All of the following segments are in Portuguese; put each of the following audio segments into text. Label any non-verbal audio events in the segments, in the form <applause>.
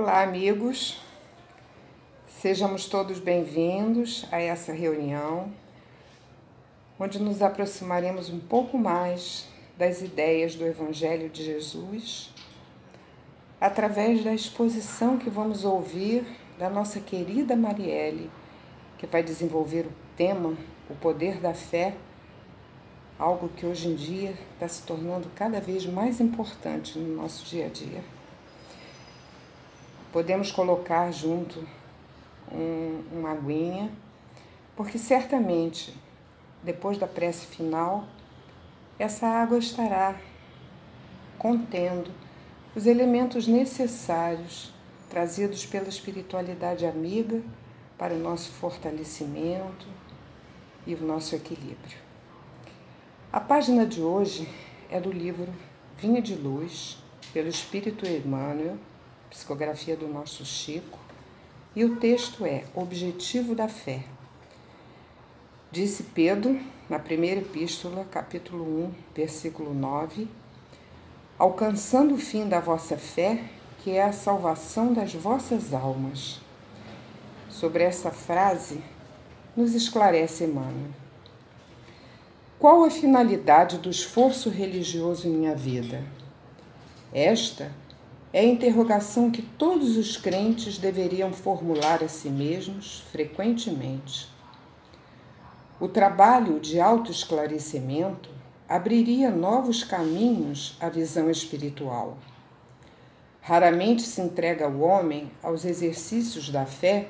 Olá, amigos. Sejamos todos bem-vindos a essa reunião, onde nos aproximaremos um pouco mais das ideias do Evangelho de Jesus, através da exposição que vamos ouvir da nossa querida Marielle, que vai desenvolver o tema O Poder da Fé, algo que hoje em dia está se tornando cada vez mais importante no nosso dia a dia podemos colocar junto um, uma aguinha, porque certamente, depois da prece final, essa água estará contendo os elementos necessários trazidos pela espiritualidade amiga para o nosso fortalecimento e o nosso equilíbrio. A página de hoje é do livro Vinha de Luz, pelo Espírito Emmanuel, psicografia do nosso Chico, e o texto é Objetivo da Fé. Disse Pedro, na primeira epístola, capítulo 1, versículo 9: Alcançando o fim da vossa fé, que é a salvação das vossas almas. Sobre essa frase, nos esclarece Emmanuel. Qual a finalidade do esforço religioso em minha vida? Esta é a interrogação que todos os crentes deveriam formular a si mesmos frequentemente. O trabalho de autoesclarecimento abriria novos caminhos à visão espiritual. Raramente se entrega o homem aos exercícios da fé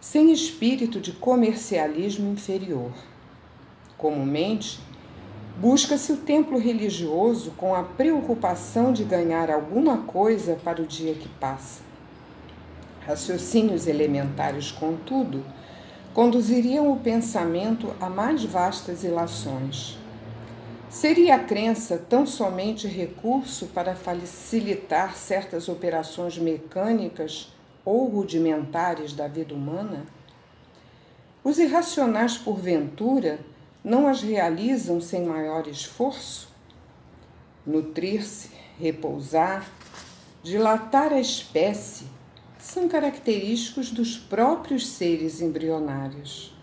sem espírito de comercialismo inferior. Comumente, Busca-se o templo religioso com a preocupação de ganhar alguma coisa para o dia que passa. Raciocínios elementares, contudo, conduziriam o pensamento a mais vastas ilações. Seria a crença tão somente recurso para facilitar certas operações mecânicas ou rudimentares da vida humana? Os irracionais, porventura, não as realizam sem maior esforço? Nutrir-se, repousar, dilatar a espécie são característicos dos próprios seres embrionários.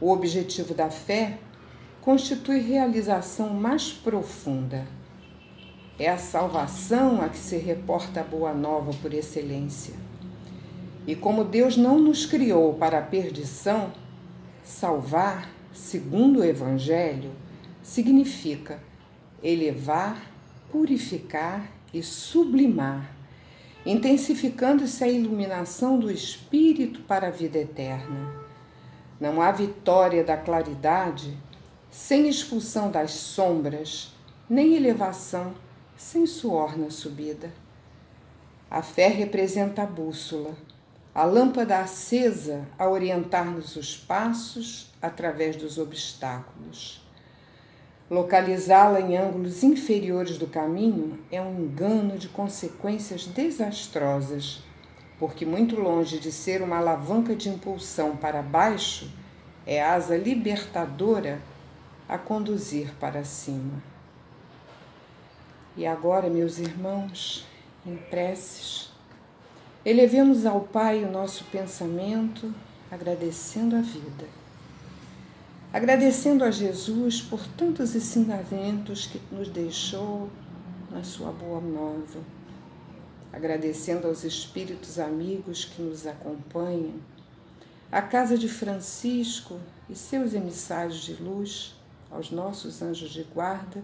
O objetivo da fé constitui realização mais profunda. É a salvação a que se reporta a boa nova por excelência. E como Deus não nos criou para a perdição, salvar segundo o Evangelho, significa elevar, purificar e sublimar, intensificando-se a iluminação do Espírito para a vida eterna. Não há vitória da claridade sem expulsão das sombras, nem elevação sem suor na subida. A fé representa a bússola a lâmpada acesa a orientar-nos os passos através dos obstáculos. Localizá-la em ângulos inferiores do caminho é um engano de consequências desastrosas, porque, muito longe de ser uma alavanca de impulsão para baixo, é asa libertadora a conduzir para cima. E agora, meus irmãos, em preces, Elevemos ao Pai o nosso pensamento, agradecendo a vida. Agradecendo a Jesus por tantos ensinamentos que nos deixou na sua boa nova. Agradecendo aos espíritos amigos que nos acompanham, à casa de Francisco e seus emissários de luz, aos nossos anjos de guarda,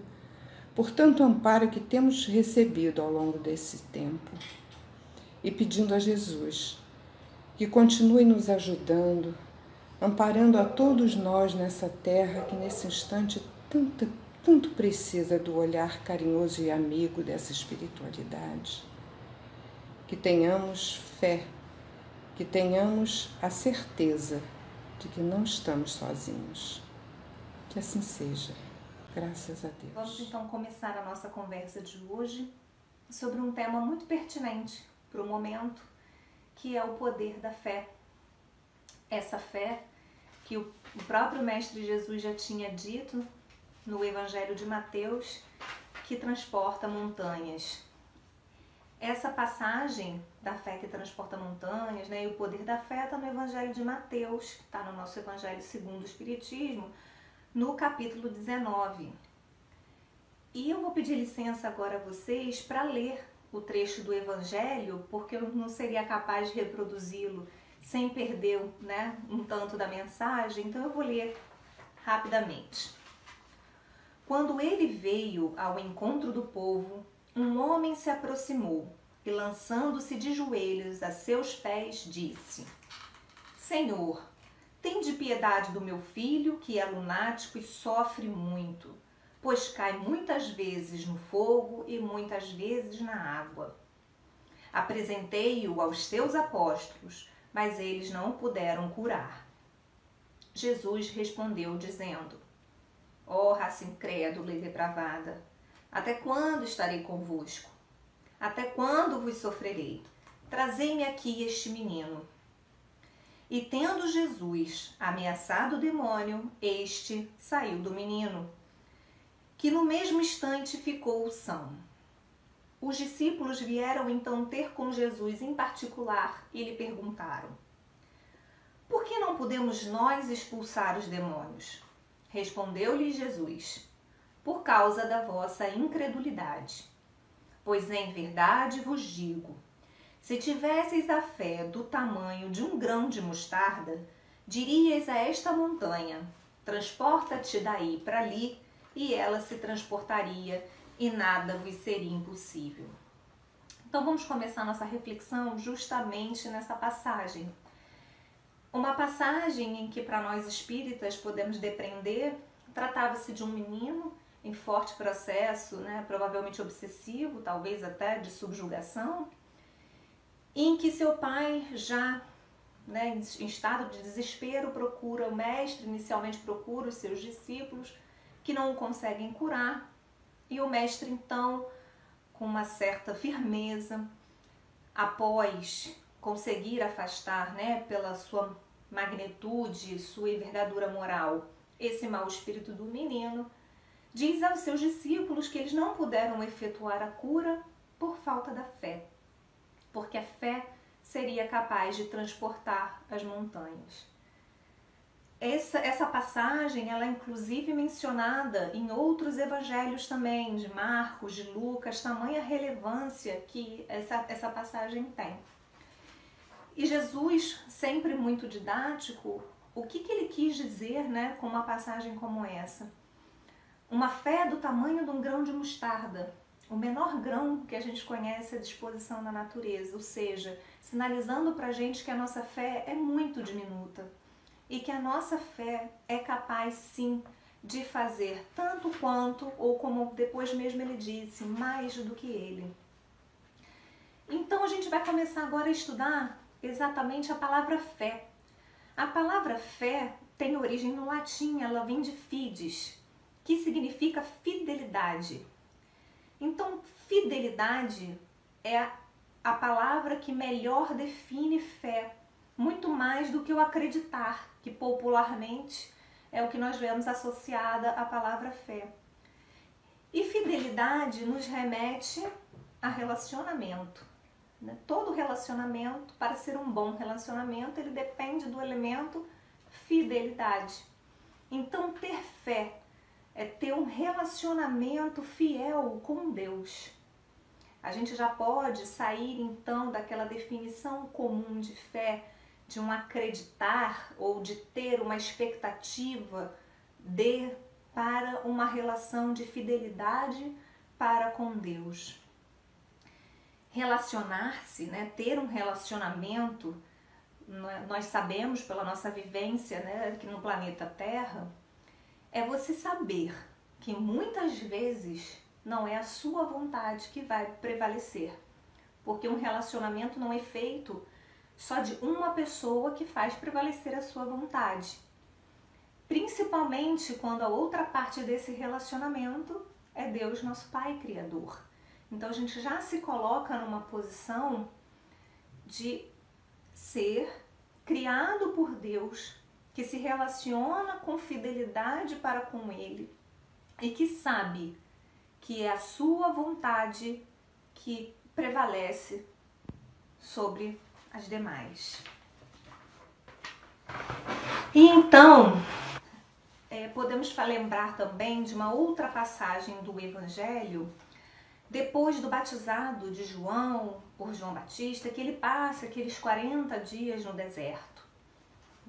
por tanto amparo que temos recebido ao longo desse tempo e pedindo a Jesus que continue nos ajudando, amparando a todos nós nessa terra que nesse instante tanto, tanto precisa do olhar carinhoso e amigo dessa espiritualidade. Que tenhamos fé, que tenhamos a certeza de que não estamos sozinhos. Que assim seja. Graças a Deus. Vamos então começar a nossa conversa de hoje sobre um tema muito pertinente para o momento, que é o poder da fé. Essa fé que o próprio Mestre Jesus já tinha dito no Evangelho de Mateus, que transporta montanhas. essa passagem da fé que transporta montanhas, né, e o poder da fé está no Evangelho de Mateus, que está no nosso Evangelho segundo o Espiritismo, no capítulo 19. E eu vou pedir licença agora a vocês para ler o trecho do Evangelho, porque eu não seria capaz de reproduzi-lo sem perder né, um tanto da mensagem, então eu vou ler rapidamente. Quando ele veio ao encontro do povo, um homem se aproximou e, lançando-se de joelhos a seus pés, disse: Senhor, tem de piedade do meu filho, que é lunático e sofre muito, pois cai muitas vezes no fogo e muitas vezes na água. Apresentei-o aos teus apóstolos, mas eles não o puderam curar. Jesus respondeu, dizendo: Ó oh, raça incrédula e depravada, até quando estarei convosco? Até quando vos sofrerei? Trazei-me aqui este menino. E tendo Jesus ameaçado o demônio, este saiu do menino, que no mesmo instante ficou são. Os discípulos vieram então ter com Jesus em particular e lhe perguntaram: Por que não podemos nós expulsar os demônios? Respondeu-lhe Jesus: Por causa da vossa incredulidade. Pois em verdade vos digo: se tivesseis a fé do tamanho de um grão de mostarda, dirias a esta montanha: Transporta-te daí para ali, e ela se transportaria, e nada vos seria impossível. Então vamos começar nossa reflexão justamente nessa passagem uma passagem em que, para nós espíritas, podemos depreender, tratava-se de um menino em forte processo, né, provavelmente obsessivo, talvez até de subjugação, em que seu pai, já né, em estado de desespero, procura o mestre, inicialmente procura os seus discípulos, que não o conseguem curar, e o mestre, então, com uma certa firmeza, após conseguir afastar, né, pela sua magnitude, sua envergadura moral, esse mau espírito do menino, diz aos seus discípulos que eles não puderam efetuar a cura por falta da fé, porque a fé seria capaz de transportar as montanhas. Essa, essa passagem, ela é inclusive mencionada em outros evangelhos também, de Marcos, de Lucas, tamanha relevância que essa, essa passagem tem. E Jesus, sempre muito didático, o que, que ele quis dizer né, com uma passagem como essa? Uma fé do tamanho de um grão de mostarda, o menor grão que a gente conhece à disposição da natureza, ou seja, sinalizando para a gente que a nossa fé é muito diminuta e que a nossa fé é capaz sim de fazer tanto quanto, ou como depois mesmo ele disse, mais do que ele. Então a gente vai começar agora a estudar exatamente a palavra fé. A palavra fé tem origem no latim, ela vem de fides, que significa fidelidade. Então, fidelidade é a palavra que melhor define fé, muito mais do que o acreditar, que popularmente é o que nós vemos associada à palavra fé. E fidelidade nos remete a relacionamento. Né? Todo relacionamento, para ser um bom relacionamento, ele depende do elemento fidelidade. Então, ter fé é ter um relacionamento fiel com Deus. A gente já pode sair então daquela definição comum de fé, de um acreditar ou de ter uma expectativa de para uma relação de fidelidade para com Deus relacionar-se, né, ter um relacionamento, é, nós sabemos pela nossa vivência né, aqui no planeta Terra, é você saber que muitas vezes não é a sua vontade que vai prevalecer. Porque um relacionamento não é feito só de uma pessoa que faz prevalecer a sua vontade. Principalmente quando a outra parte desse relacionamento é Deus, nosso Pai Criador. Então a gente já se coloca numa posição de ser criado por Deus, que se relaciona com fidelidade para com Ele e que sabe que é a sua vontade que prevalece sobre as demais. E então, é, podemos lembrar também de uma outra passagem do Evangelho, depois do batizado de João, por João Batista, que ele passa aqueles 40 dias no deserto.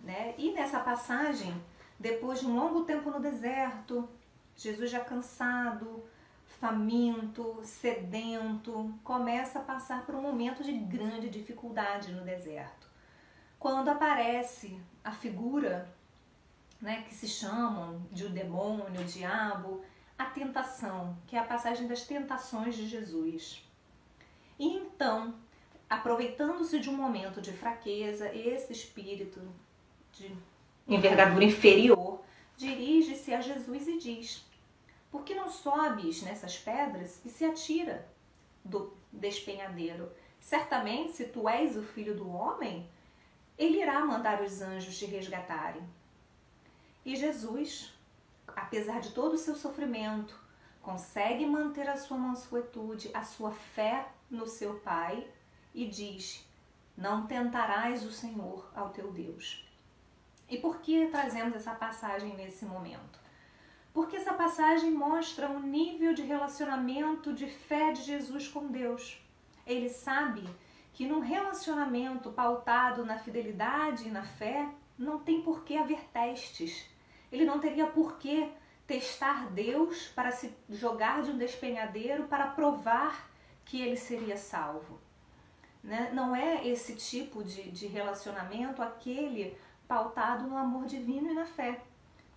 Né? E nessa passagem, depois de um longo tempo no deserto, Jesus já cansado, faminto, sedento, começa a passar por um momento de grande dificuldade no deserto. Quando aparece a figura né, que se chamam de o demônio, o diabo, a tentação, que é a passagem das tentações de Jesus. E então, aproveitando-se de um momento de fraqueza, esse espírito de envergadura inferior dirige-se a Jesus e diz: Por que não sobes nessas pedras e se atira do despenhadeiro? Certamente, se tu és o filho do homem, ele irá mandar os anjos te resgatarem. E Jesus, apesar de todo o seu sofrimento, consegue manter a sua mansuetude, a sua fé no seu Pai e diz: Não tentarás o Senhor ao teu Deus. E por que trazemos essa passagem nesse momento? Porque essa passagem mostra o nível de relacionamento de fé de Jesus com Deus. Ele sabe que num relacionamento pautado na fidelidade e na fé, não tem por que haver testes, ele não teria por que testar Deus para se jogar de um despenhadeiro para provar que ele seria salvo. Né? Não é esse tipo de, de relacionamento aquele pautado no amor divino e na fé.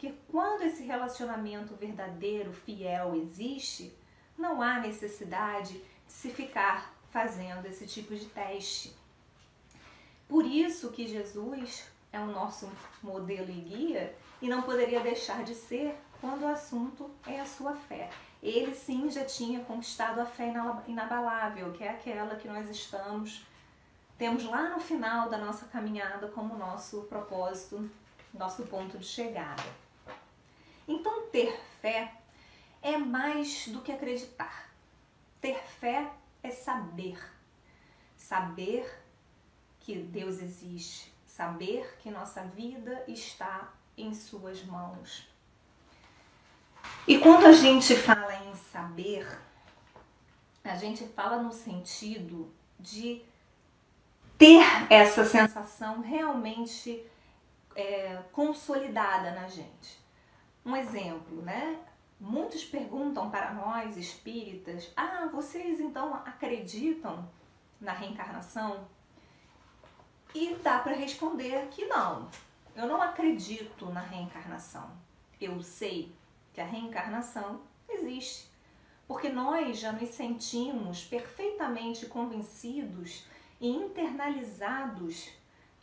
Que quando esse relacionamento verdadeiro, fiel existe, não há necessidade de se ficar fazendo esse tipo de teste. Por isso que Jesus é o nosso modelo e guia e não poderia deixar de ser quando o assunto é a sua fé. Ele sim já tinha conquistado a fé inabalável, que é aquela que nós estamos, temos lá no final da nossa caminhada como nosso propósito, nosso ponto de chegada. Então, ter fé é mais do que acreditar. Ter fé é saber. Saber que Deus existe, saber que nossa vida está em suas mãos. E quando a gente fala em saber, a gente fala no sentido de ter essa sensação realmente é, consolidada na gente. Um exemplo, né? Muitos perguntam para nós espíritas: ah, vocês então acreditam na reencarnação? E dá para responder que não. Eu não acredito na reencarnação. Eu sei que a reencarnação existe. Porque nós já nos sentimos perfeitamente convencidos e internalizados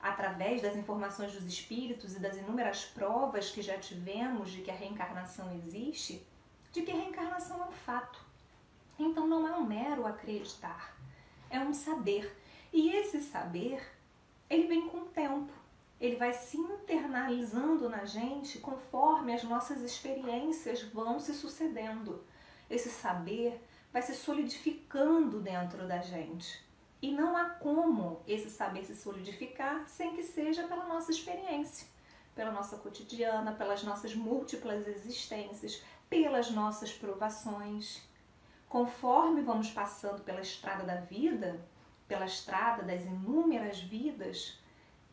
através das informações dos espíritos e das inúmeras provas que já tivemos de que a reencarnação existe, de que a reencarnação é um fato. Então não é um mero acreditar, é um saber. E esse saber ele vem com o tempo. Ele vai se internalizando na gente conforme as nossas experiências vão se sucedendo. Esse saber vai se solidificando dentro da gente. E não há como esse saber se solidificar sem que seja pela nossa experiência, pela nossa cotidiana, pelas nossas múltiplas existências, pelas nossas provações. Conforme vamos passando pela estrada da vida, pela estrada das inúmeras vidas,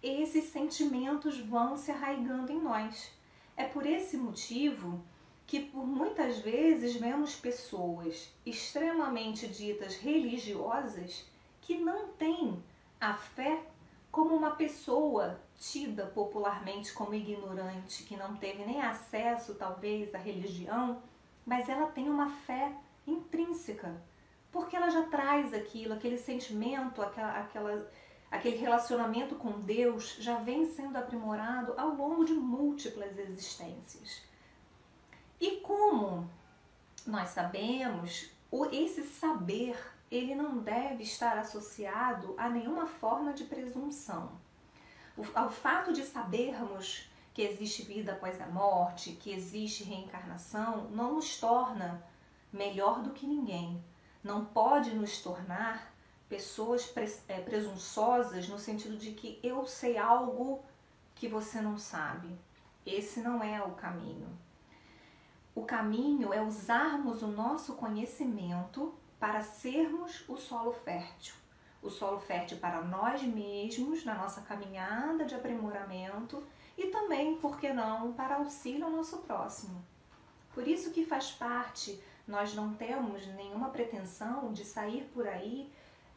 esses sentimentos vão se arraigando em nós. É por esse motivo que por muitas vezes vemos pessoas extremamente ditas religiosas que não têm a fé como uma pessoa tida popularmente como ignorante, que não teve nem acesso talvez à religião, mas ela tem uma fé intrínseca porque ela já traz aquilo, aquele sentimento, aquela, aquela, aquele relacionamento com Deus já vem sendo aprimorado ao longo de múltiplas existências. E como nós sabemos, esse saber ele não deve estar associado a nenhuma forma de presunção. O, ao fato de sabermos que existe vida após a morte, que existe reencarnação, não nos torna melhor do que ninguém não pode nos tornar pessoas é, presunçosas no sentido de que eu sei algo que você não sabe. Esse não é o caminho. O caminho é usarmos o nosso conhecimento para sermos o solo fértil. O solo fértil para nós mesmos, na nossa caminhada de aprimoramento e também, por que não, para auxílio ao nosso próximo. Por isso que faz parte, nós não temos nenhuma pretensão de sair por aí,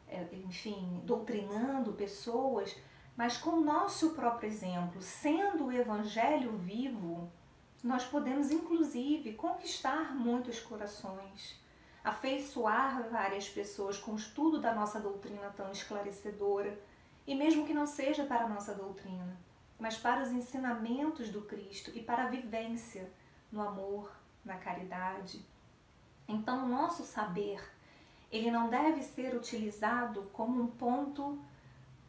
é, enfim, doutrinando pessoas, mas com o nosso próprio exemplo, sendo o evangelho vivo, nós podemos inclusive conquistar muitos corações, afeiçoar várias pessoas com o estudo da nossa doutrina tão esclarecedora, e mesmo que não seja para a nossa doutrina, mas para os ensinamentos do Cristo e para a vivência no amor, na caridade. Então, o nosso saber, ele não deve ser utilizado como um ponto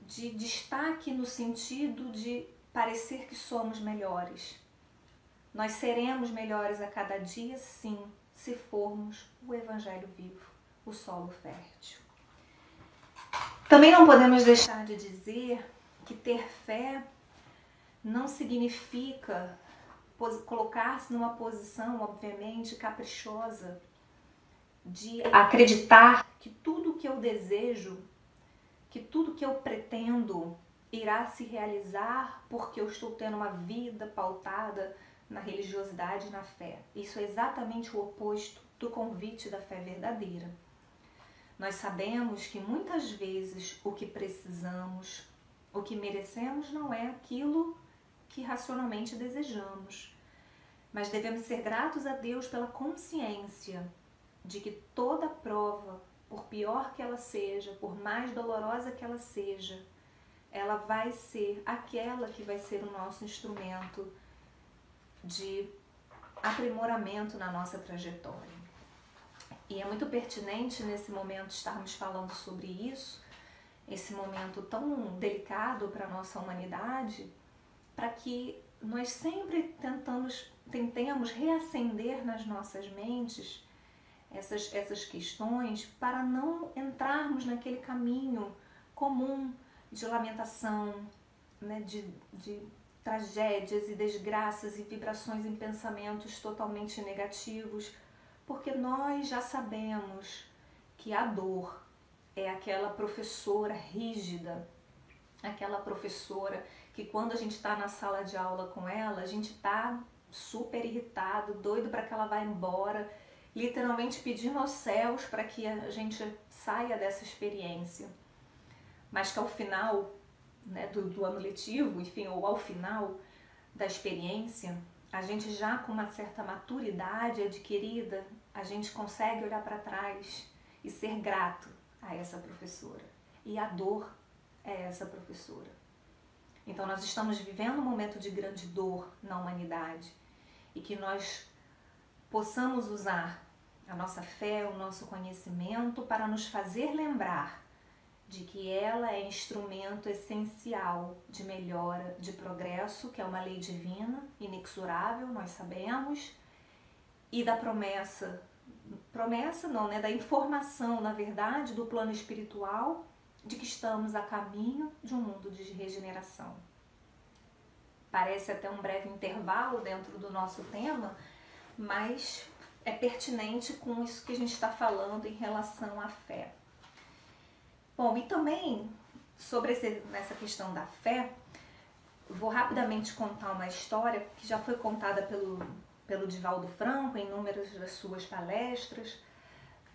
de destaque no sentido de parecer que somos melhores nós seremos melhores a cada dia, sim, se formos o Evangelho vivo, o solo fértil. Também não podemos deixar de dizer que ter fé não significa colocar-se numa posição, obviamente, caprichosa, de acreditar que tudo que eu desejo, que tudo que eu pretendo irá se realizar porque eu estou tendo uma vida pautada na religiosidade e na fé. Isso é exatamente o oposto do convite da fé verdadeira. Nós sabemos que muitas vezes o que precisamos, o que merecemos, não é aquilo que racionalmente desejamos. Mas devemos ser gratos a Deus pela consciência de que toda prova, por pior que ela seja, por mais dolorosa que ela seja, ela vai ser aquela que vai ser o nosso instrumento de aprimoramento na nossa trajetória. E é muito pertinente nesse momento estarmos falando sobre isso, esse momento tão delicado para a nossa humanidade, para que nós sempre tentamos, tentemos reacender nas nossas mentes essas, essas questões para não entrarmos naquele caminho comum de lamentação, né, de, de tragédias e desgraças e vibrações em pensamentos totalmente negativos, porque nós já sabemos que a dor é aquela professora rígida, aquela professora que quando a gente está na sala de aula com ela, a gente está super irritado, doido para que ela vá embora, literalmente pedindo aos céus para que a gente saia dessa experiência. Mas que ao final né, do, do ano letivo, enfim, ou ao final da experiência, a gente já com uma certa maturidade adquirida, a gente consegue olhar para trás e ser grato a essa professora. E a dor é essa professora. Então nós estamos vivendo um momento de grande dor na humanidade e que nós possamos usar a nossa fé, o nosso conhecimento para nos fazer lembrar de que ela é instrumento essencial de melhora, de progresso, que é uma lei divina, inexorável, nós sabemos, e da promessa, promessa não, né, da informação, na verdade, do plano espiritual de que estamos a caminho de um mundo de regeneração. Parece até um breve intervalo dentro do nosso tema, mas é pertinente com isso que a gente está falando em relação à fé. Bom, e também sobre esse, essa questão da fé, vou rapidamente contar uma história que já foi contada pelo, pelo Divaldo Franco em inúmeras das suas palestras,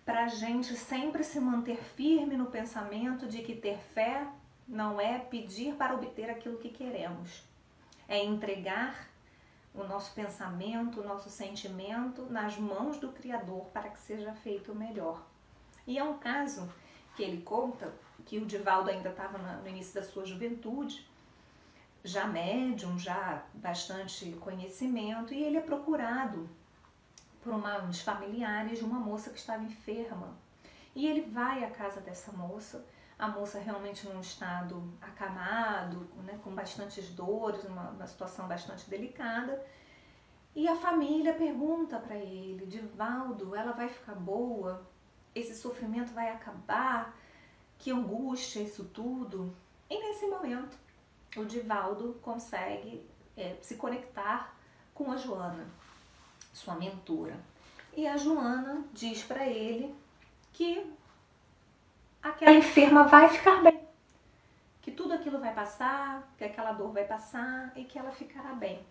para a gente sempre se manter firme no pensamento de que ter fé não é pedir para obter aquilo que queremos, é entregar o nosso pensamento, o nosso sentimento nas mãos do Criador para que seja feito o melhor. E é um caso que ele conta, que o Divaldo ainda estava no início da sua juventude, já médium, já bastante conhecimento, e ele é procurado por uma, uns familiares de uma moça que estava enferma. E ele vai à casa dessa moça, a moça realmente num estado acamado, né, com bastantes dores, uma, uma situação bastante delicada. E a família pergunta para ele, Divaldo, ela vai ficar boa? Esse sofrimento vai acabar? que angústia isso tudo. E nesse momento, o Divaldo consegue é, se conectar com a Joana, sua mentora. E a Joana diz para ele que aquela enferma vai ficar bem, que tudo aquilo vai passar, que aquela dor vai passar e que ela ficará bem.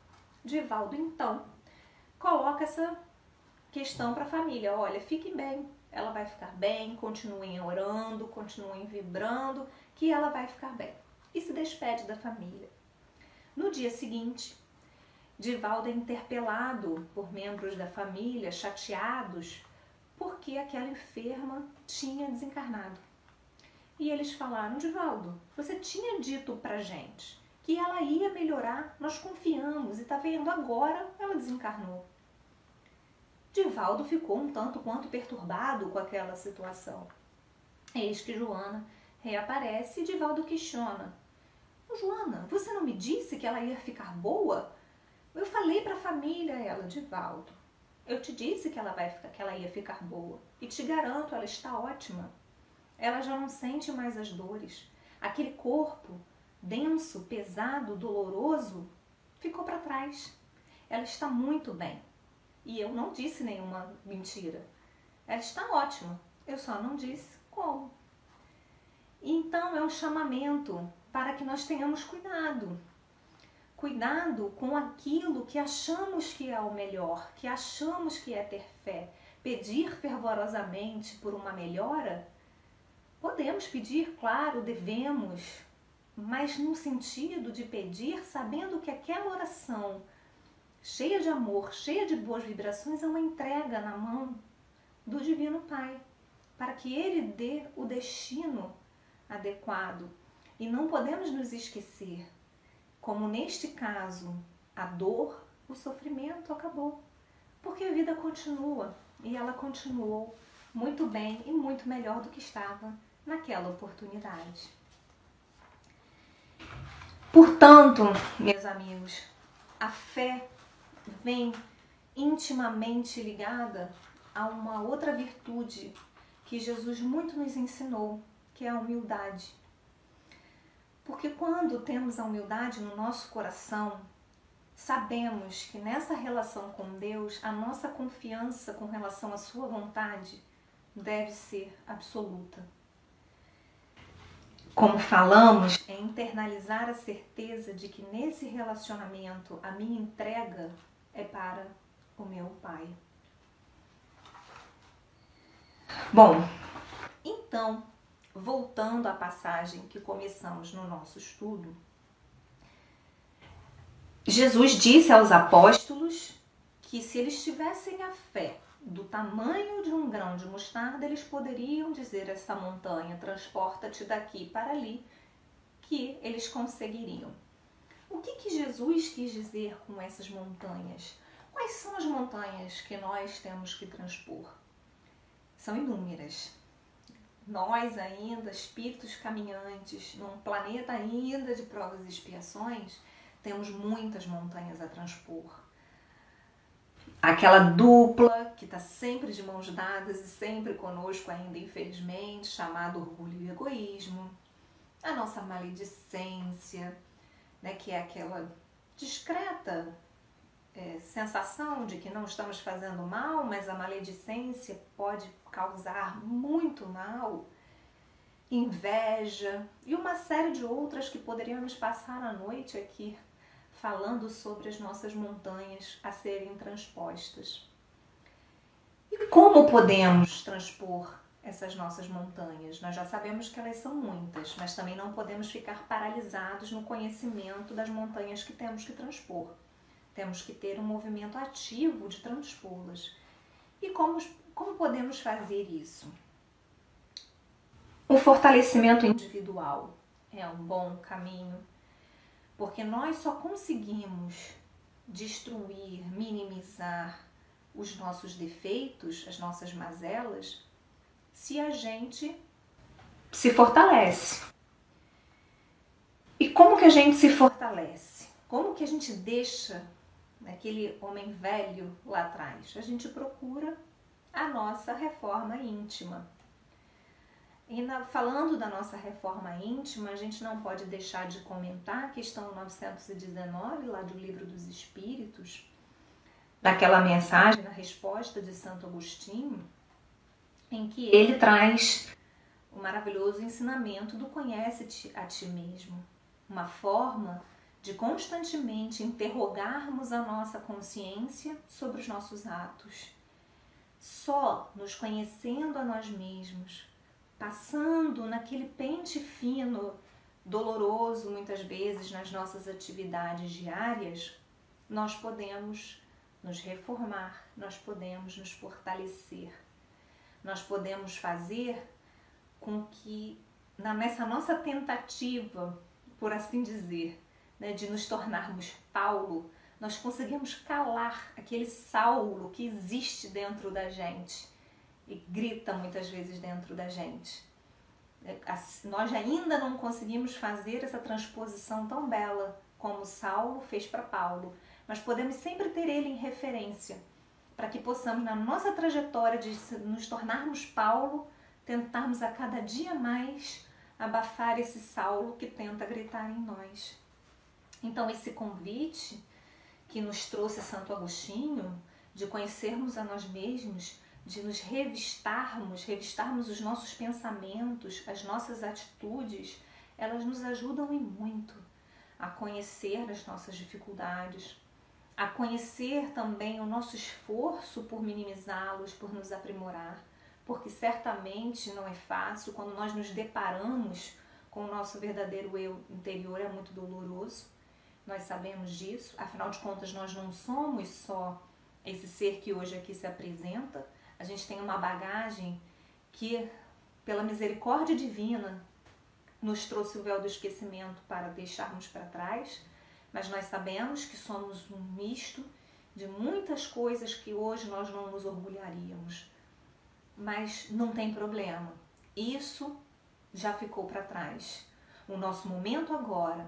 Divaldo então coloca essa questão para a família: olha, fiquem bem, ela vai ficar bem, continuem orando, continuem vibrando, que ela vai ficar bem. E se despede da família. No dia seguinte, Divaldo é interpelado por membros da família, chateados, porque aquela enferma tinha desencarnado. E eles falaram: Divaldo, você tinha dito pra gente que ela ia melhorar, nós confiamos e tá vendo agora ela desencarnou. Divaldo ficou um tanto quanto perturbado com aquela situação. Eis que Joana reaparece e Divaldo questiona: Joana, você não me disse que ela ia ficar boa? Eu falei para a família, ela, Divaldo. Eu te disse que ela, vai que ela ia ficar boa. E te garanto, ela está ótima. Ela já não sente mais as dores. Aquele corpo denso, pesado, doloroso, ficou para trás. Ela está muito bem. E eu não disse nenhuma mentira. Ela está ótima. Eu só não disse como. Então é um chamamento para que nós tenhamos cuidado cuidado com aquilo que achamos que é o melhor, que achamos que é ter fé. Pedir fervorosamente por uma melhora? Podemos pedir, claro, devemos, mas no sentido de pedir sabendo que aquela oração, cheia de amor, cheia de boas vibrações, é uma entrega na mão do Divino Pai, para que Ele dê o destino adequado. E não podemos nos esquecer como neste caso a dor, o sofrimento acabou, porque a vida continua e ela continuou muito bem e muito melhor do que estava naquela oportunidade. Portanto, meus amigos, a fé vem intimamente ligada a uma outra virtude que Jesus muito nos ensinou, que é a humildade. Porque quando temos a humildade no nosso coração, sabemos que nessa relação com Deus, a nossa confiança com relação à Sua vontade deve ser absoluta. Como falamos, é internalizar a certeza de que nesse relacionamento a minha entrega é para o meu Pai. Bom, então voltando à passagem que começamos no nosso estudo, Jesus disse aos apóstolos que se eles tivessem a fé do tamanho de um grão de mostarda, eles poderiam dizer a essa montanha: transporta-te daqui para ali, que eles conseguiriam. O que, que Jesus quis dizer com essas montanhas? Quais são as montanhas que nós temos que transpor? São inúmeras nós ainda, espíritos caminhantes, num planeta ainda de provas e expiações, temos muitas montanhas a transpor. Aquela dupla que está sempre de mãos dadas e sempre conosco ainda, infelizmente, chamado orgulho e egoísmo. A nossa maledicência, né, que é aquela discreta é, sensação de que não estamos fazendo mal, mas a maledicência pode causar muito mal, inveja e uma série de outras que poderíamos passar a noite aqui falando sobre as nossas montanhas a serem transpostas. E como podemos transpor essas nossas montanhas? Nós já sabemos que elas são muitas, mas também não podemos ficar paralisados no conhecimento das montanhas que temos que transpor. Temos que ter um movimento ativo de transpô-las. E como, como podemos fazer isso? O fortalecimento individual é um bom caminho, porque nós só conseguimos destruir, minimizar os nossos defeitos, as nossas mazelas, se a gente se fortalece. E como que a gente se fortalece? Como que a gente deixa aquele homem velho lá atrás. A gente procura a nossa reforma íntima. E na, falando da nossa reforma íntima, a gente não pode deixar de comentar a questão 919, lá do Livro dos Espíritos, daquela mensagem, na resposta de Santo Agostinho, em que ele traz o maravilhoso ensinamento do conhece-te a ti mesmo, uma forma de constantemente interrogarmos a nossa consciência sobre os nossos atos. Só nos conhecendo a nós mesmos, passando naquele pente fino, doloroso muitas vezes nas nossas atividades diárias, nós podemos nos reformar, nós podemos nos fortalecer, nós podemos fazer com que nessa nossa tentativa, por assim dizer, né, de nos tornarmos Paulo, nós conseguimos calar aquele Saulo que existe dentro da gente e grita muitas vezes dentro da gente. É, nós ainda não conseguimos fazer essa transposição tão bela como Saulo fez para Paulo, mas podemos sempre ter ele em referência, para que possamos, na nossa trajetória de nos tornarmos Paulo, tentarmos a cada dia mais abafar esse Saulo que tenta gritar em nós. Então, esse convite que nos trouxe Santo Agostinho de conhecermos a nós mesmos, de nos revistarmos, revistarmos os nossos pensamentos, as nossas atitudes, elas nos ajudam e muito a conhecer as nossas dificuldades, a conhecer também o nosso esforço por minimizá-los, por nos aprimorar, porque certamente não é fácil. Quando nós nos deparamos com o nosso verdadeiro eu interior, é muito doloroso. Nós sabemos disso, afinal de contas, nós não somos só esse ser que hoje aqui se apresenta, a gente tem uma bagagem que, pela misericórdia divina, nos trouxe o véu do esquecimento para deixarmos para trás mas nós sabemos que somos um misto de muitas coisas que hoje nós não nos orgulharíamos. Mas não tem problema, isso já ficou para trás. O nosso momento agora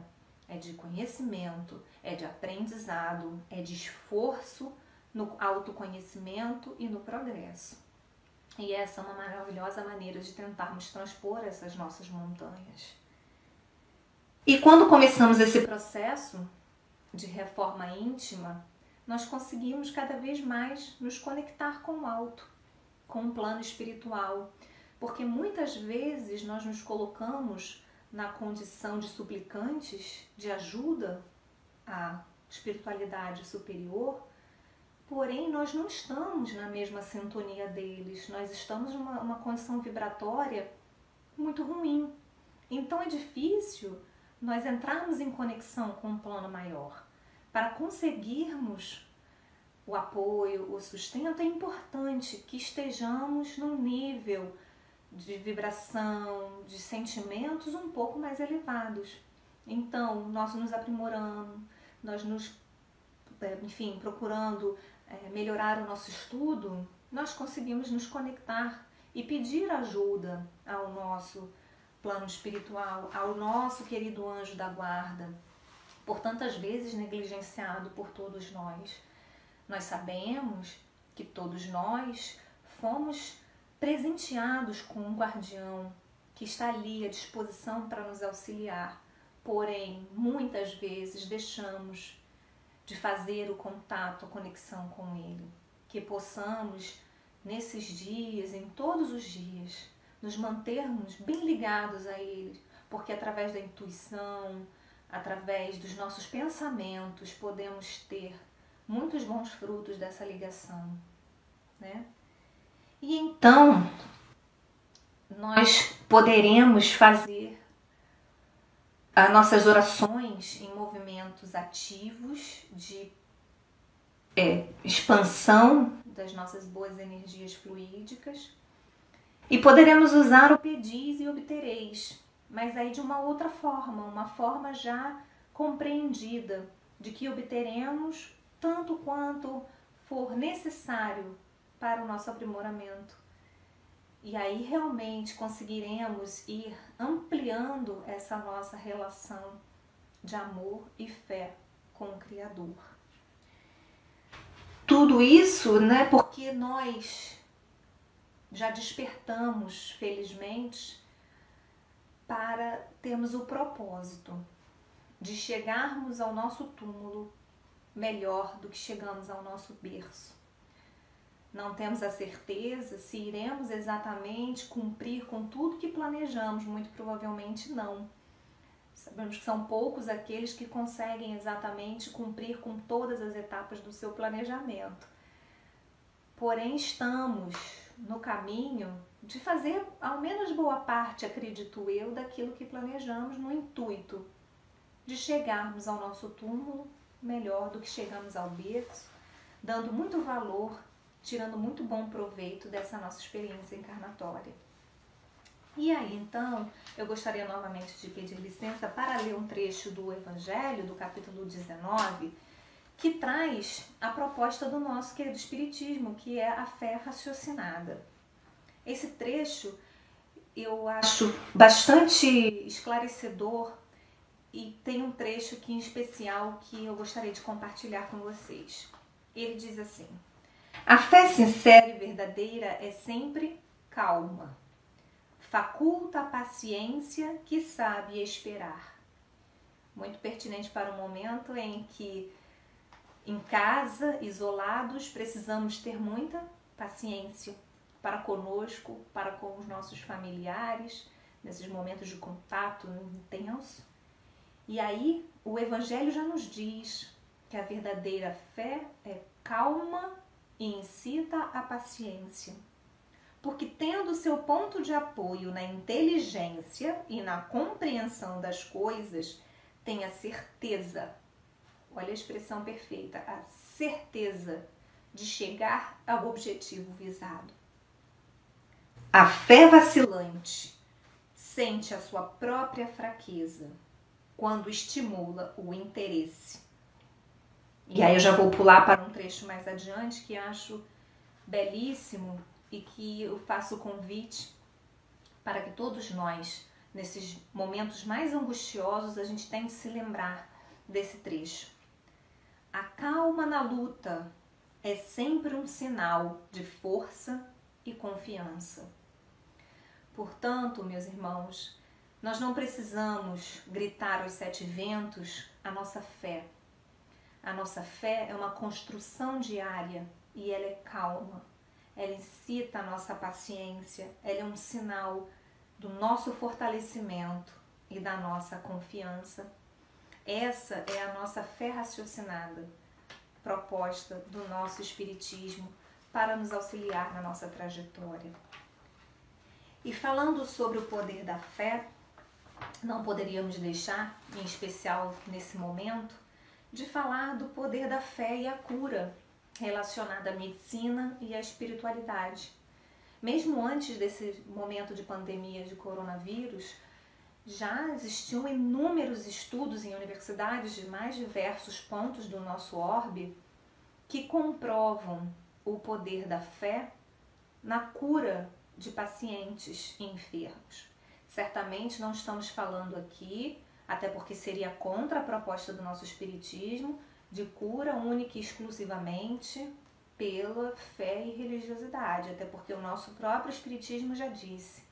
é de conhecimento, é de aprendizado, é de esforço no autoconhecimento e no progresso. E essa é uma maravilhosa maneira de tentarmos transpor essas nossas montanhas. E quando começamos esse processo de reforma íntima, nós conseguimos cada vez mais nos conectar com o alto, com o plano espiritual, porque muitas vezes nós nos colocamos na condição de suplicantes de ajuda à espiritualidade superior, porém nós não estamos na mesma sintonia deles, nós estamos numa uma condição vibratória muito ruim. Então é difícil nós entrarmos em conexão com um plano maior. Para conseguirmos o apoio, o sustento, é importante que estejamos num nível de vibração, de sentimentos um pouco mais elevados. Então, nós nos aprimorando, nós nos, é, enfim, procurando é, melhorar o nosso estudo, nós conseguimos nos conectar e pedir ajuda ao nosso plano espiritual, ao nosso querido anjo da guarda, por tantas vezes negligenciado por todos nós. Nós sabemos que todos nós fomos presenteados com um guardião que está ali à disposição para nos auxiliar, porém, muitas vezes deixamos de fazer o contato, a conexão com ele. Que possamos, nesses dias, em todos os dias, nos mantermos bem ligados a Ele, porque através da intuição, através dos nossos pensamentos, podemos ter muitos bons frutos dessa ligação, né? E então nós poderemos fazer as nossas orações em movimentos ativos de é, expansão das nossas boas energias fluídicas e poderemos usar o pedis e obtereis, mas aí de uma outra forma, uma forma já compreendida de que obteremos tanto quanto for necessário para o nosso aprimoramento. E aí realmente conseguiremos ir ampliando essa nossa relação de amor e fé com o Criador. Tudo isso, né, porque nós já despertamos, felizmente, para termos o propósito de chegarmos ao nosso túmulo melhor do que chegamos ao nosso berço. Não temos a certeza se iremos exatamente cumprir com tudo que planejamos, muito provavelmente não. Sabemos que são poucos aqueles que conseguem exatamente cumprir com todas as etapas do seu planejamento. Porém, estamos no caminho de fazer ao menos boa parte, acredito eu, daquilo que planejamos no intuito de chegarmos ao nosso túmulo melhor do que chegamos ao berço, dando muito valor, tirando muito bom proveito dessa nossa experiência encarnatória. E aí, então, eu gostaria novamente de pedir licença para ler um trecho do Evangelho, do capítulo 19, que traz a proposta do nosso querido Espiritismo, que é a fé raciocinada. Esse trecho eu acho bastante esclarecedor e tem um trecho aqui em especial que eu gostaria de compartilhar com vocês. Ele diz assim: A fé sincera e verdadeira é sempre calma, faculta a paciência que sabe esperar. Muito pertinente para o momento em que em casa, isolados, precisamos ter muita paciência para conosco, para com os nossos familiares, nesses momentos de contato intenso. E aí, o Evangelho já nos diz que a verdadeira fé é calma e incita a paciência. Porque, tendo seu ponto de apoio na inteligência e na compreensão das coisas, tem a certeza olha a expressão perfeita, a certeza de chegar ao objetivo visado. A fé vacilante sente a sua própria fraqueza quando estimula o interesse. E aí eu já vou pular para um trecho mais adiante que acho belíssimo e que eu faço o convite para que todos nós, nesses momentos mais angustiosos, a gente tente se lembrar desse trecho. A calma na luta é sempre um sinal de força e confiança. Portanto, meus irmãos, nós não precisamos gritar aos sete ventos a nossa fé. A nossa fé é uma construção diária e ela é calma. Ela incita a nossa paciência, ela é um sinal do nosso fortalecimento e da nossa confiança essa é a nossa fé raciocinada, proposta do nosso Espiritismo para nos auxiliar na nossa trajetória. E falando sobre o poder da fé, não poderíamos deixar, em especial nesse momento, de falar do poder da fé e a cura relacionada à medicina e à espiritualidade. Mesmo antes desse momento de pandemia de coronavírus, já existiam inúmeros estudos em universidades de mais diversos pontos do nosso orbe que comprovam o poder da fé na cura de pacientes enfermos. Certamente não estamos falando aqui, até porque seria contra a proposta do nosso Espiritismo, de cura única e exclusivamente pela fé e religiosidade, até porque o nosso próprio Espiritismo já disse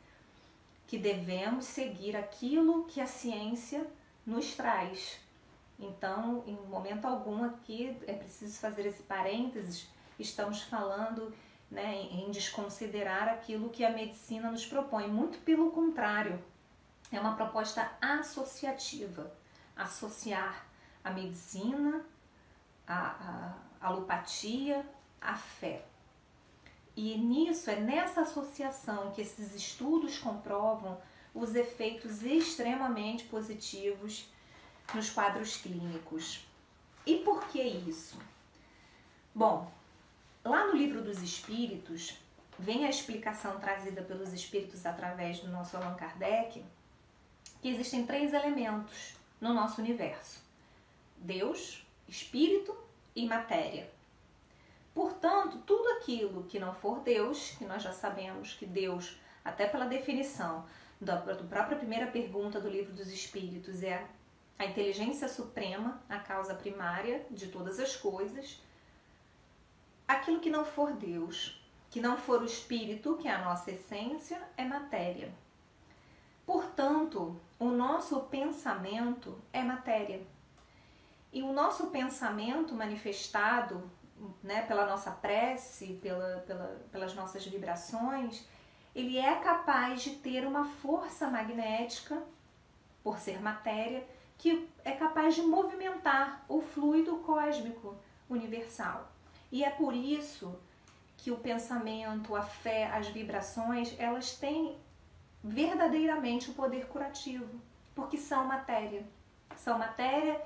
que devemos seguir aquilo que a ciência nos traz. Então, em momento algum aqui é preciso fazer esse parênteses, estamos falando né, em desconsiderar aquilo que a medicina nos propõe. Muito pelo contrário, é uma proposta associativa associar a medicina, a, a alopatia, a fé. E nisso, é nessa associação que esses estudos comprovam os efeitos extremamente positivos nos quadros clínicos. E por que isso? Bom, lá no livro dos Espíritos, vem a explicação trazida pelos Espíritos através do nosso Allan Kardec, que existem três elementos no nosso universo: Deus, Espírito e matéria. Portanto, tudo aquilo que não for Deus, que nós já sabemos que Deus, até pela definição da, própria primeira pergunta do livro dos Espíritos, é a inteligência suprema, a causa primária de todas as coisas. Aquilo que não for Deus, que não for o Espírito, que é a nossa essência, é matéria. Portanto, o nosso pensamento é matéria. E o nosso pensamento manifestado né, pela nossa prece, pela, pela, pelas nossas vibrações, ele é capaz de ter uma força magnética, por ser matéria, que é capaz de movimentar o fluido cósmico universal. E é por isso que o pensamento, a fé, as vibrações, elas têm verdadeiramente o poder curativo, porque são matéria. São matéria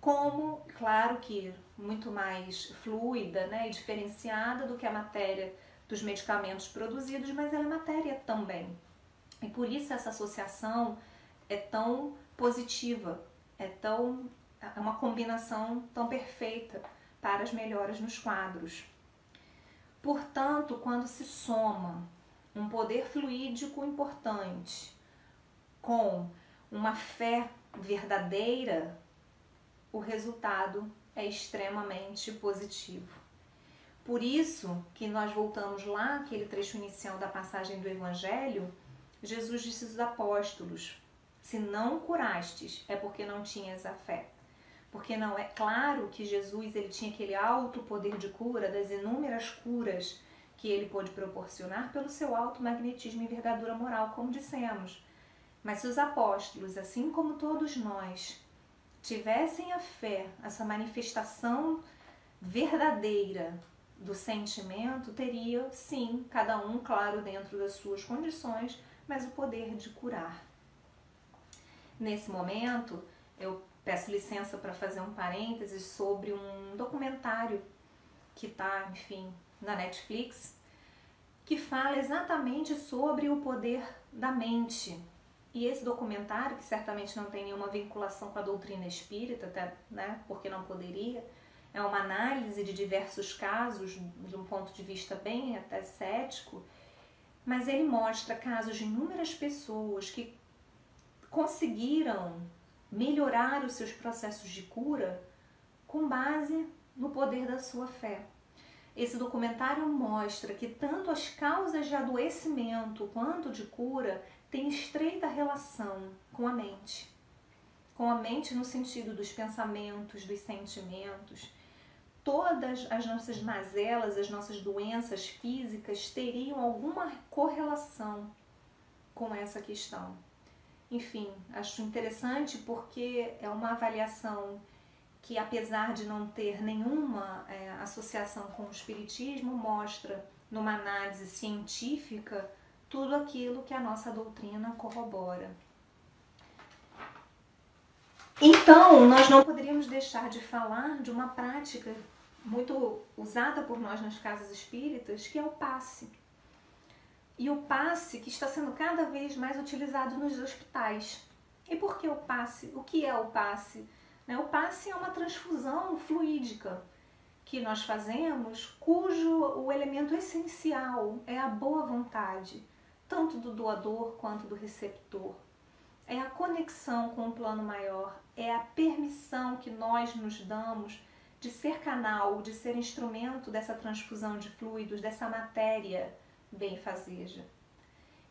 como, claro que muito mais fluida né, e diferenciada do que a matéria dos medicamentos produzidos, mas ela é matéria também. E por isso essa associação é tão positiva, é tão é uma combinação tão perfeita para as melhoras nos quadros. Portanto, quando se soma um poder fluídico importante com uma fé verdadeira, o resultado é extremamente positivo. Por isso que nós voltamos lá, aquele trecho inicial da passagem do Evangelho, Jesus disse aos apóstolos: Se não curastes, é porque não tinhas a fé. Porque não é claro que Jesus ele tinha aquele alto poder de cura das inúmeras curas que ele pôde proporcionar pelo seu alto magnetismo e envergadura moral, como dissemos. Mas se os apóstolos, assim como todos nós, tivessem a fé, essa manifestação verdadeira do sentimento, teria sim, cada um, claro, dentro das suas condições, mas o poder de curar. Nesse momento, eu peço licença para fazer um parênteses sobre um documentário que está, enfim, na Netflix, que fala exatamente sobre o poder da mente, e esse documentário, que certamente não tem nenhuma vinculação com a doutrina espírita, até, né, porque não poderia, é uma análise de diversos casos, de um ponto de vista bem até cético, mas ele mostra casos de inúmeras pessoas que conseguiram melhorar os seus processos de cura com base no poder da sua fé. Esse documentário mostra que tanto as causas de adoecimento quanto de cura tem estreita relação com a mente. Com a mente no sentido dos pensamentos, dos sentimentos. Todas as nossas mazelas, as nossas doenças físicas teriam alguma correlação com essa questão. Enfim, acho interessante porque é uma avaliação que, apesar de não ter nenhuma é, associação com o Espiritismo, mostra numa análise científica tudo aquilo que a nossa doutrina corrobora. Então, nós não poderíamos deixar de falar de uma prática muito usada por nós nas casas espíritas, que é o passe. E o passe que está sendo cada vez mais utilizado nos hospitais. E por que o passe? O que é o passe? Né, o passe é uma transfusão fluídica que nós fazemos, cujo o elemento essencial é a boa vontade tanto do doador quanto do receptor. É a conexão com o plano maior, é a permissão que nós nos damos de ser canal, de ser instrumento dessa transfusão de fluidos, dessa matéria benfazeja.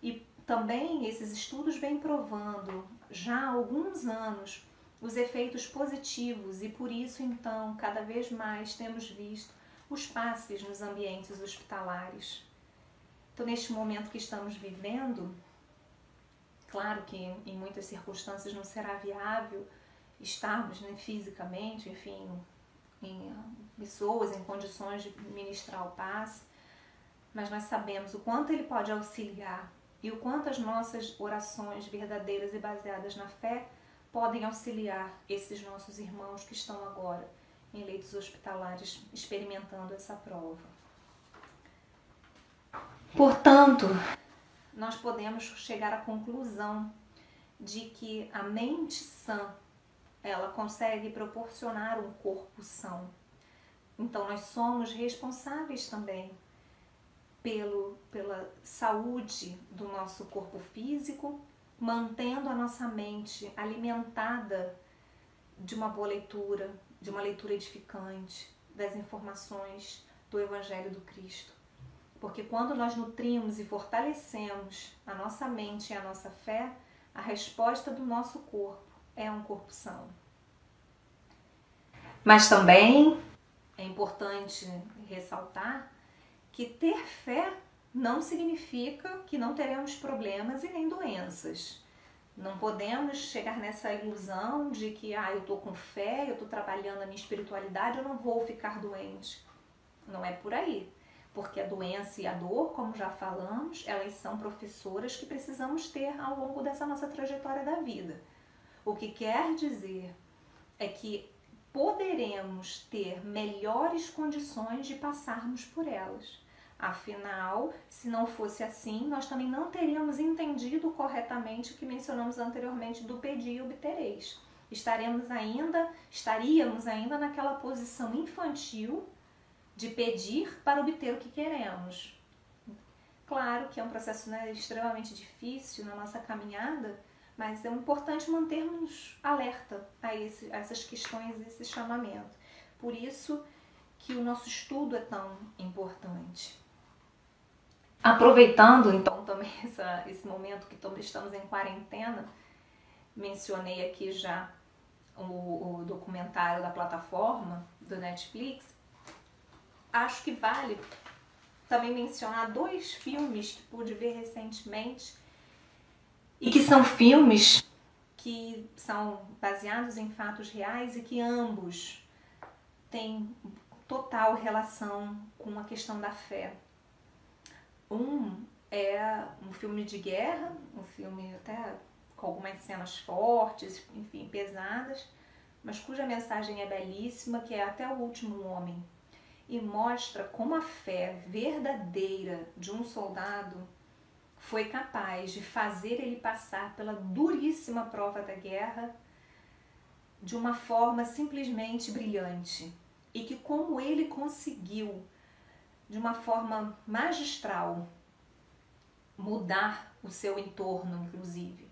E também esses estudos vêm provando já há alguns anos os efeitos positivos e por isso então cada vez mais temos visto os passes nos ambientes hospitalares. Então, neste momento que estamos vivendo, claro que em muitas circunstâncias não será viável estarmos né, fisicamente, enfim, em pessoas em condições de ministrar o passe, mas nós sabemos o quanto ele pode auxiliar e o quanto as nossas orações verdadeiras e baseadas na fé podem auxiliar esses nossos irmãos que estão agora em leitos hospitalares experimentando essa prova. Portanto, nós podemos chegar à conclusão de que a mente sã, ela consegue proporcionar um corpo são. Então nós somos responsáveis também pelo, pela saúde do nosso corpo físico, mantendo a nossa mente alimentada de uma boa leitura, de uma leitura edificante, das informações do Evangelho do Cristo Porque quando nós nutrimos e fortalecemos a nossa mente e a nossa fé, a resposta do nosso corpo é um corpo são. Mas também é importante ressaltar que ter fé não significa que não teremos problemas e nem doenças. Não podemos chegar nessa ilusão de que ah, eu estou com fé, eu estou trabalhando a minha espiritualidade, eu não vou ficar doente. Não é por aí. Porque a doença e a dor, como já falamos, elas são professoras que precisamos ter ao longo dessa nossa trajetória da vida. O que quer dizer é que poderemos ter melhores condições de passarmos por elas. Afinal, se não fosse assim, nós também não teríamos entendido corretamente o que mencionamos anteriormente do pedir e obtereis. Estaremos ainda, estaríamos ainda naquela posição infantil de pedir para obter o que queremos. Claro que é um processo né, extremamente difícil na nossa caminhada, mas é importante mantermos alerta a, esse, a essas questões, esse chamamento. Por isso que o nosso estudo é tão importante. Aproveitando então também <laughs> essa, esse momento que estamos em quarentena, mencionei aqui já o, o documentário da plataforma do Netflix. Acho que vale também mencionar dois filmes que pude ver recentemente. E que são filmes? Que são baseados em fatos reais e que ambos têm total relação com a questão da fé. Um é um filme de guerra, um filme até com algumas cenas fortes, enfim, pesadas, mas cuja mensagem é belíssima, que é Até o Último Homem, e mostra como a fé verdadeira de um soldado foi capaz de fazer ele passar pela duríssima prova da guerra de uma forma simplesmente brilhante. E que como ele conseguiu de uma forma magistral mudar o seu entorno, inclusive.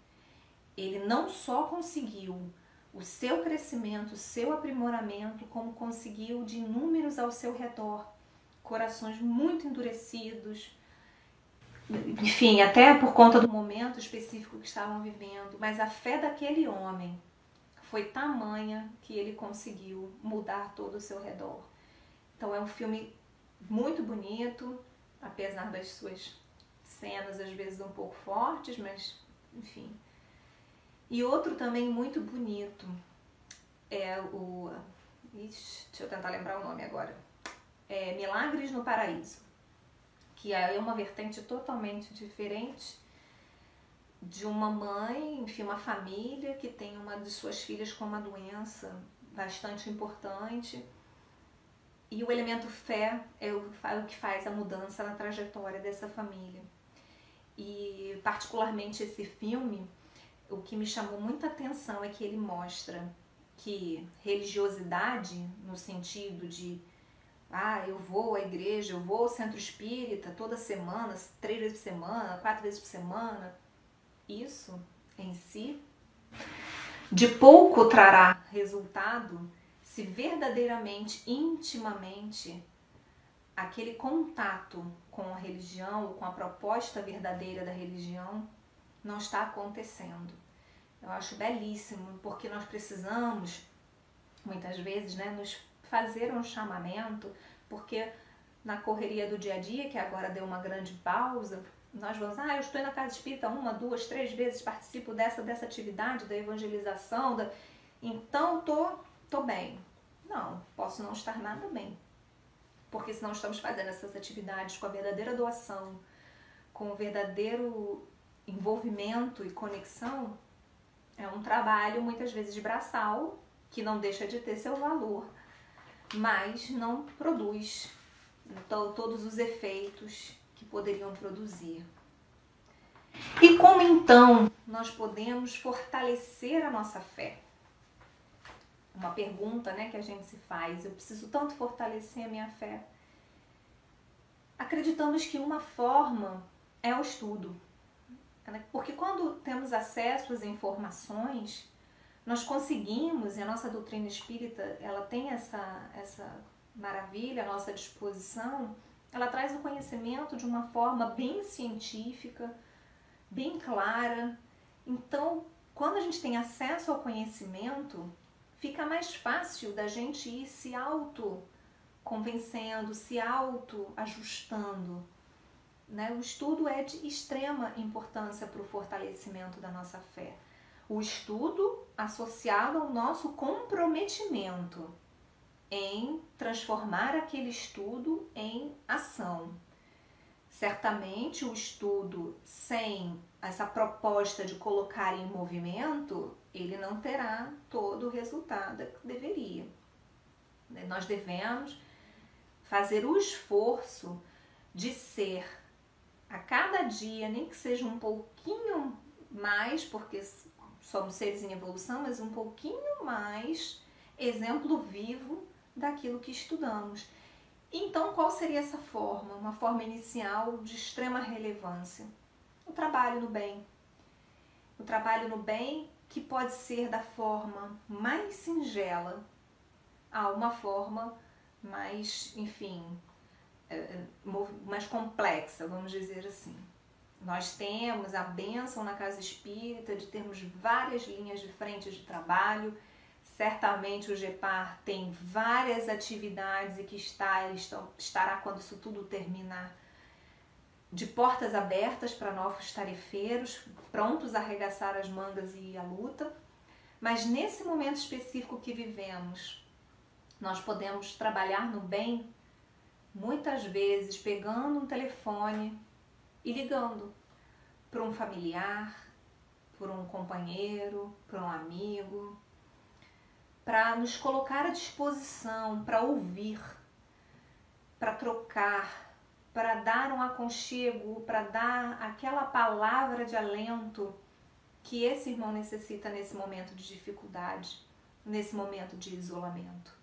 Ele não só conseguiu o seu crescimento, o seu aprimoramento, como conseguiu de inúmeros ao seu redor, corações muito endurecidos, enfim, até por conta do momento específico que estavam vivendo, mas a fé daquele homem foi tamanha que ele conseguiu mudar todo o seu redor. Então é um filme muito bonito, apesar das suas cenas às vezes um pouco fortes, mas enfim. E outro também muito bonito é o. Ixi, deixa eu tentar lembrar o nome agora. É Milagres no Paraíso, que é uma vertente totalmente diferente de uma mãe, enfim, uma família que tem uma de suas filhas com uma doença bastante importante e o elemento fé é o, é que faz a mudança na trajetória dessa família. E, particularmente, esse filme, o que me chamou muita atenção é que ele mostra que religiosidade, no sentido de ah, eu vou à igreja, eu vou ao centro espírita toda semana, três vezes por semana, quatro vezes por semana, isso em si de pouco trará resultado se verdadeiramente, intimamente, aquele contato com a religião, com a proposta verdadeira da religião, não está acontecendo. Eu acho belíssimo, porque nós precisamos, muitas vezes, né, nos fazer um chamamento, porque na correria do dia a dia, que agora deu uma grande pausa, nós vamos, ah, eu estou na casa espírita uma, duas, três vezes, participo dessa, dessa atividade, da evangelização, da... então tô, tô bem. Não, posso não estar nada bem. Porque se não estamos fazendo essas atividades com a verdadeira doação, com o verdadeiro envolvimento e conexão, é um trabalho muitas vezes braçal, que não deixa de ter seu valor, mas não produz então, todos os efeitos que poderiam produzir. E como então nós podemos fortalecer a nossa fé? uma pergunta né, que a gente se faz. Eu preciso tanto fortalecer a minha fé. Acreditamos que uma forma é o estudo. Né? Porque quando temos acesso às informações, nós conseguimos, e a nossa doutrina espírita ela tem essa, essa maravilha à nossa disposição, Ela traz o conhecimento de uma forma bem científica, bem clara. Então, quando a gente tem acesso ao conhecimento, fica mais fácil da gente ir se auto convencendo, se auto ajustando. Né? O estudo é de extrema importância para o fortalecimento da nossa fé. O estudo associado ao nosso comprometimento em transformar aquele estudo em ação. Certamente, o estudo sem essa proposta de colocar em movimento, ele não terá todo o resultado que deveria. Nós devemos fazer o esforço de ser a cada dia, nem que seja um pouquinho mais, porque somos seres em evolução, mas um pouquinho mais exemplo vivo daquilo que estudamos. Então, qual seria essa forma? Uma forma inicial de extrema relevância. O trabalho no bem. O trabalho no bem que pode ser da forma mais singela a uma forma mais, enfim, mais complexa, vamos dizer assim. Nós temos a bênção na casa espírita de termos várias linhas de frente de trabalho. Certamente o GEPAR tem várias atividades e que está, estará quando isso tudo terminar de portas abertas para novos tarefeiros, prontos a arregaçar as mangas e à luta. Mas nesse momento específico que vivemos, nós podemos trabalhar no bem, muitas vezes pegando um telefone e ligando para um familiar, por um companheiro, para um amigo, para nos colocar à disposição, para ouvir, para trocar, para dar um aconchego, para dar aquela palavra de alento que esse irmão necessita nesse momento de dificuldade, nesse momento de isolamento.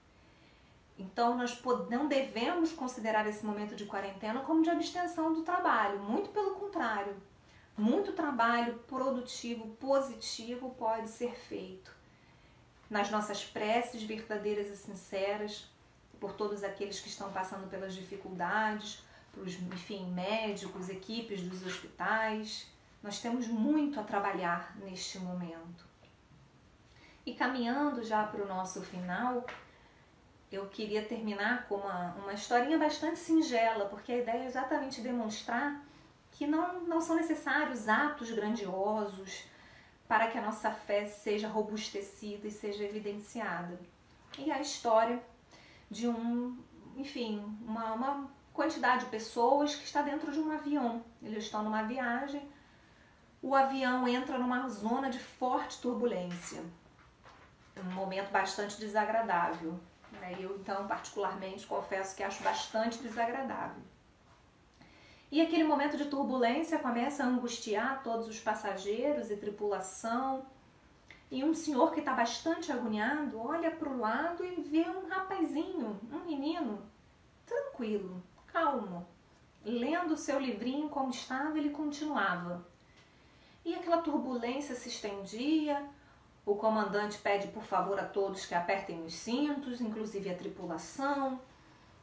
Então, nós não devemos considerar esse momento de quarentena como de abstenção do trabalho, muito pelo contrário. Muito trabalho produtivo, positivo pode ser feito nas nossas preces verdadeiras e sinceras por todos aqueles que estão passando pelas dificuldades, para os, enfim, médicos, equipes dos hospitais. Nós temos muito a trabalhar neste momento. E caminhando já para o nosso final, eu queria terminar com uma, uma historinha bastante singela, porque a ideia é exatamente demonstrar que não, não são necessários atos grandiosos para que a nossa fé seja robustecida e seja evidenciada. E a história de um, enfim, uma, uma quantidade de pessoas que está dentro de um avião. Eles estão numa viagem, o avião entra numa zona de forte turbulência. Um momento bastante desagradável. Né? Eu, então, particularmente, confesso que acho bastante desagradável. E aquele momento de turbulência começa a angustiar todos os passageiros e tripulação. E um senhor que está bastante agoniado olha para o lado e vê um rapazinho, um menino, tranquilo, calmo, lendo seu livrinho como estava, ele continuava. E aquela turbulência se estendia, o comandante pede por favor a todos que apertem os cintos, inclusive a tripulação,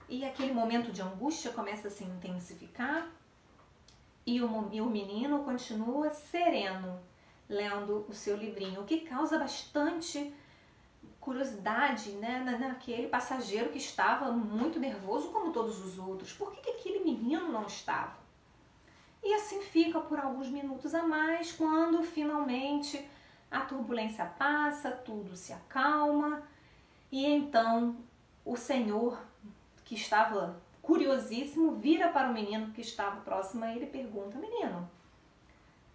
e aquele momento de angústia começa a se intensificar. E o, menino continua sereno, lendo o seu livrinho, o que causa bastante curiosidade né, naquele passageiro que estava muito nervoso, como todos os outros. Por que, que aquele menino não estava? E assim fica por alguns minutos a mais, quando finalmente a turbulência passa, tudo se acalma e então o Senhor, que estava curiosíssimo, vira para o menino que estava próximo a ele e pergunta: Menino,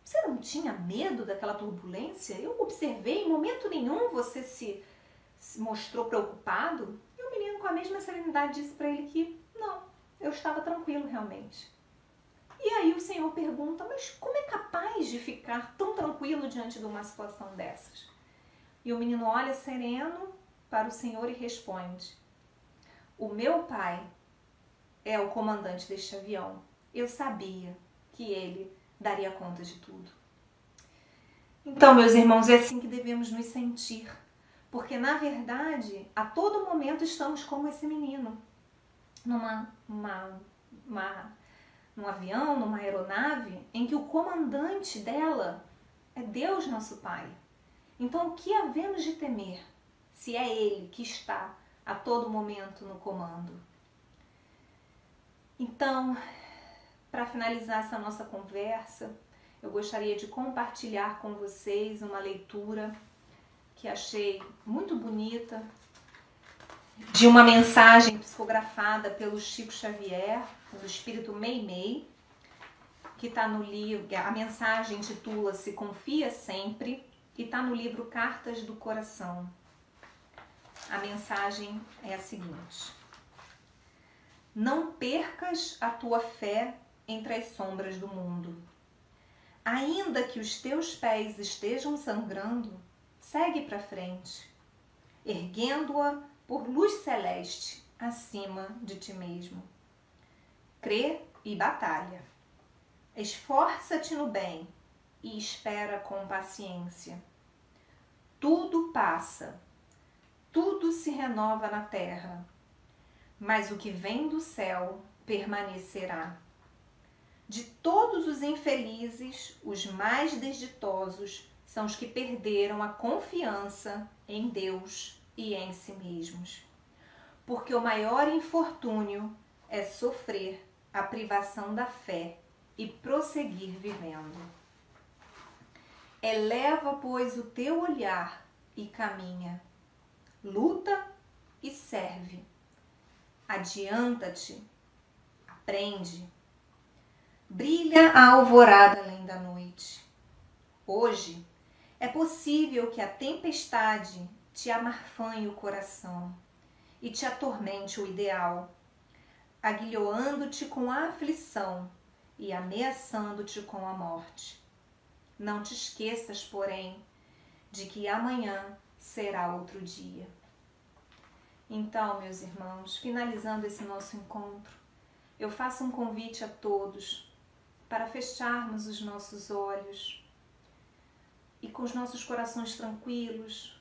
você não tinha medo daquela turbulência? Eu observei, em momento nenhum você se, mostrou preocupado. E o menino, com a mesma serenidade, disse para ele que não, eu estava tranquilo realmente. E aí o Senhor pergunta: Mas como é capaz de ficar tão tranquilo diante de uma situação dessas? E o menino olha sereno para o Senhor e responde: O meu pai é o comandante deste avião. Eu sabia que ele daria conta de tudo. Então, meus irmãos, é assim que devemos nos sentir, porque na verdade, a todo momento estamos como esse menino, numa uma uma, num avião, numa aeronave, em que o comandante dela é Deus nosso Pai. Então, o que havemos de temer se é Ele que está a todo momento no comando? Então, para finalizar essa nossa conversa, eu gostaria de compartilhar com vocês uma leitura que achei muito bonita de uma mensagem psicografada pelo Chico Xavier, do espírito Meimei, que está no livro, a mensagem intitula-se Confia Sempre e está no livro Cartas do Coração. A mensagem é a seguinte: Não percas a tua fé entre as sombras do mundo. Ainda que os teus pés estejam sangrando, segue para frente, erguendo-a por luz celeste acima de ti mesmo. Crê e batalha. Esforça-te no bem e espera com paciência. Tudo passa, tudo se renova na terra, mas o que vem do céu permanecerá. De todos os infelizes, os mais desditosos são os que perderam a confiança em Deus e em si mesmos. Porque o maior infortúnio é sofrer a privação da fé e prosseguir vivendo. Eleva, pois, o teu olhar e caminha. Luta e serve. Adianta-te, aprende. Brilha a alvorada além da noite. Hoje é possível que a tempestade te amarfanhe o coração e te atormente o ideal, aguilhoando-te com a aflição e ameaçando-te com a morte. Não te esqueças, porém, de que amanhã será outro dia. Então, meus irmãos, finalizando esse nosso encontro, eu faço um convite a todos para fecharmos os nossos olhos e com os nossos corações tranquilos,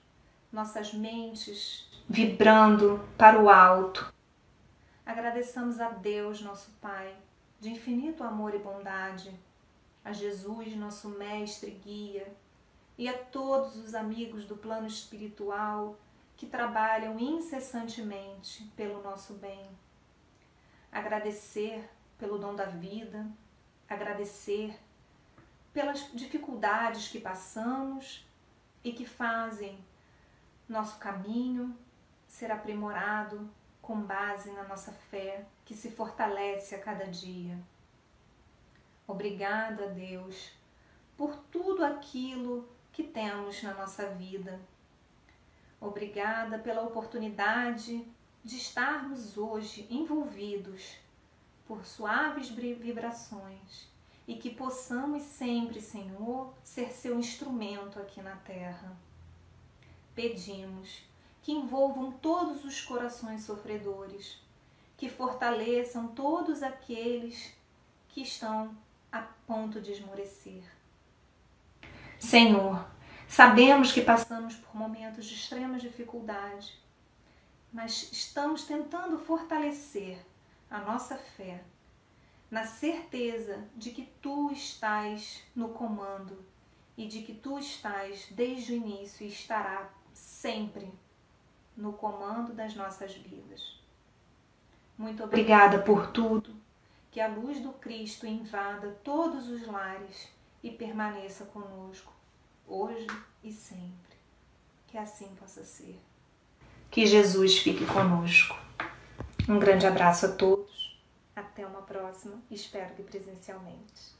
nossas mentes vibrando para o alto. Agradeçamos a Deus, nosso Pai, de infinito amor e bondade, a Jesus, nosso mestre e guia, e a todos os amigos do plano espiritual que trabalham incessantemente pelo nosso bem. Agradecer pelo dom da vida, agradecer pelas dificuldades que passamos e que fazem nosso caminho ser aprimorado com base na nossa fé que se fortalece a cada dia. Obrigada, Deus, por tudo aquilo que temos na nossa vida. Obrigada pela oportunidade de estarmos hoje envolvidos por suaves vibrações e que possamos sempre, Senhor, ser seu instrumento aqui na terra. Pedimos que envolvam todos os corações sofredores, que fortaleçam todos aqueles que estão a ponto de esmorecer. Senhor, sabemos que passamos por momentos de extrema dificuldade, mas estamos tentando fortalecer a nossa fé na certeza de que tu estás no comando e de que tu estás desde o início e estará sempre no comando das nossas vidas. Muito obrigada por tudo. Que a luz do Cristo invada todos os lares e permaneça conosco, hoje e sempre. Que assim possa ser. Que Jesus fique conosco. Um grande abraço a todos. Até uma próxima, espero que presencialmente.